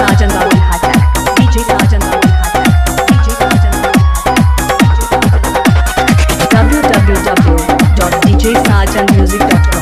राजन राहुल हाजर डीजे राजन राहुल हाजर डीजे राजन राहुल हाजर www.djsajanmusic.com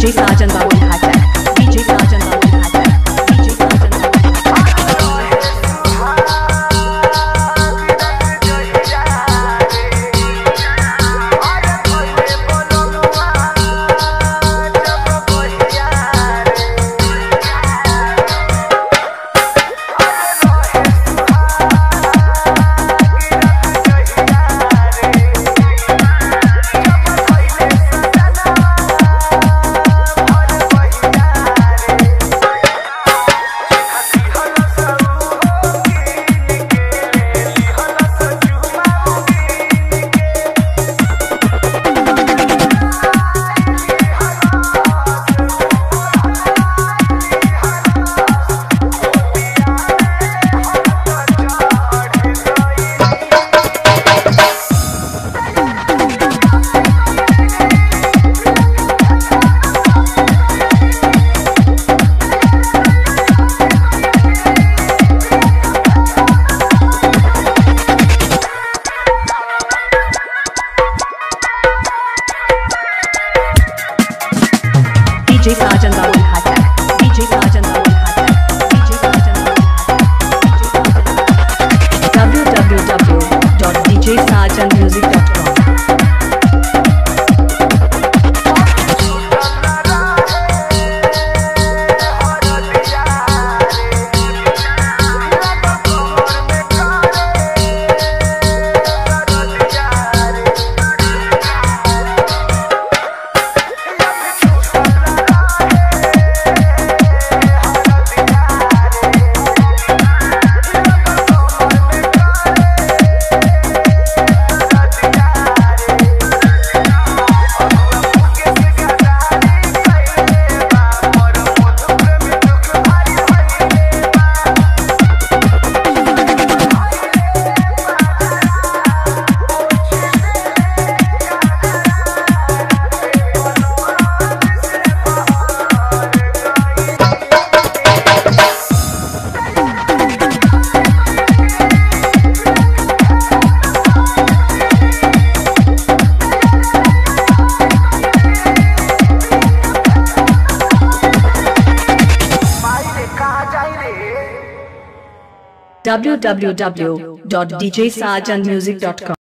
DJ Sajan Babu DJ Kajal Babu www.djsajanmusic.com